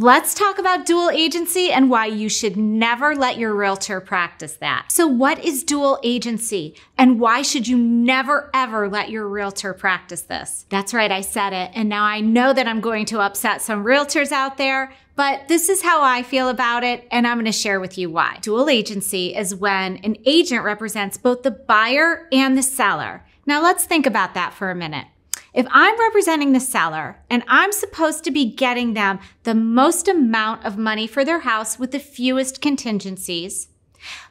Let's talk about dual agency and why you should never let your realtor practice that. So, what is dual agency and why should you never ever let your realtor practice this? That's right, I said it. And now I know that I'm going to upset some realtors out there, but this is how I feel about it, and I'm going to share with you why. Dual agency is when an agent represents both the buyer and the seller. Now, let's think about that for a minute. If I'm representing the seller and I'm supposed to be getting them the most amount of money for their house with the fewest contingencies,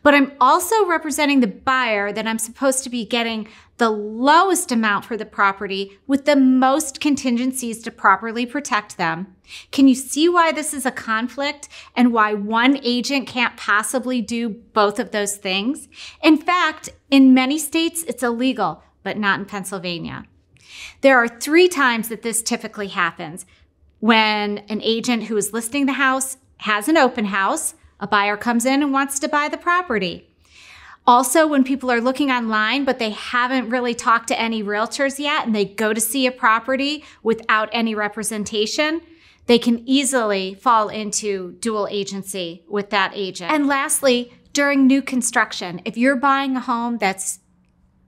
but I'm also representing the buyer that I'm supposed to be getting the lowest amount for the property with the most contingencies to properly protect them. Can you see why this is a conflict and why one agent can't possibly do both of those things? In fact, in many states, it's illegal, but not in Pennsylvania. There are three times that this typically happens when an agent who is listing the house has an open house, a buyer comes in and wants to buy the property. Also, when people are looking online, but they haven't really talked to any realtors yet and they go to see a property without any representation, they can easily fall into dual agency with that agent. And lastly, during new construction, if you're buying a home that's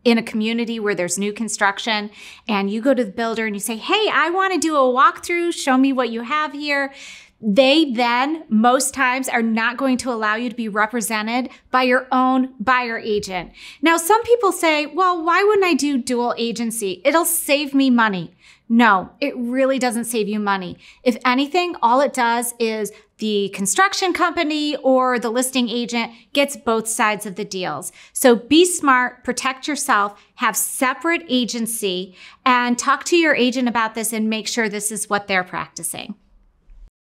in a community where there's new construction and you go to the builder and you say, Hey, I want to do a walkthrough. Show me what you have here. They then most times are not going to allow you to be represented by your own buyer agent. Now, some people say, well, why wouldn't I do dual agency? It'll save me money. No, it really doesn't save you money. If anything, all it does is the construction company or the listing agent gets both sides of the deals. So be smart, protect yourself, have separate agency, and talk to your agent about this and make sure this is what they're practicing.